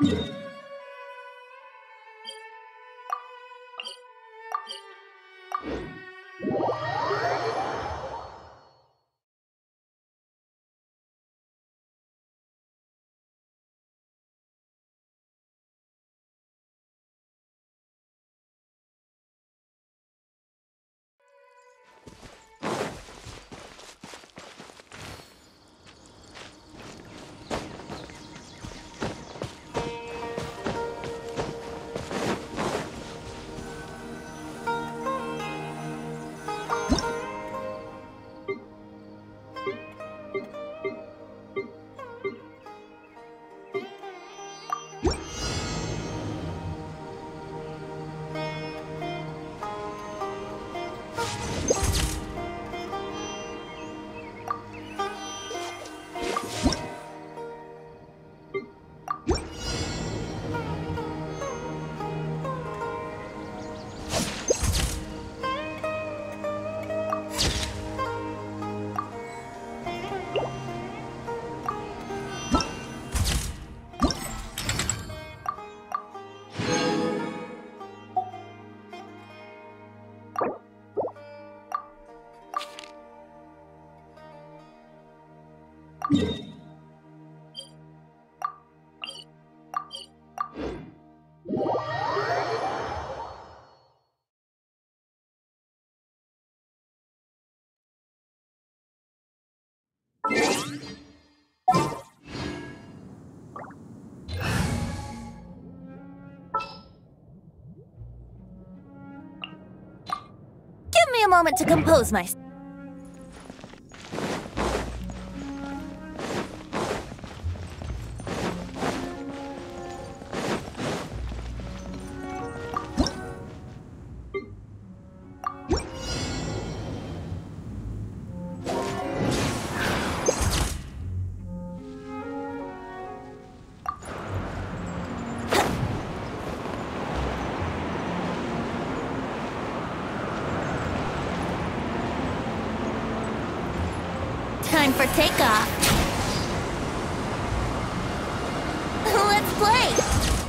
you Let's go. Moment to compose myself. Time for takeoff. Let's play!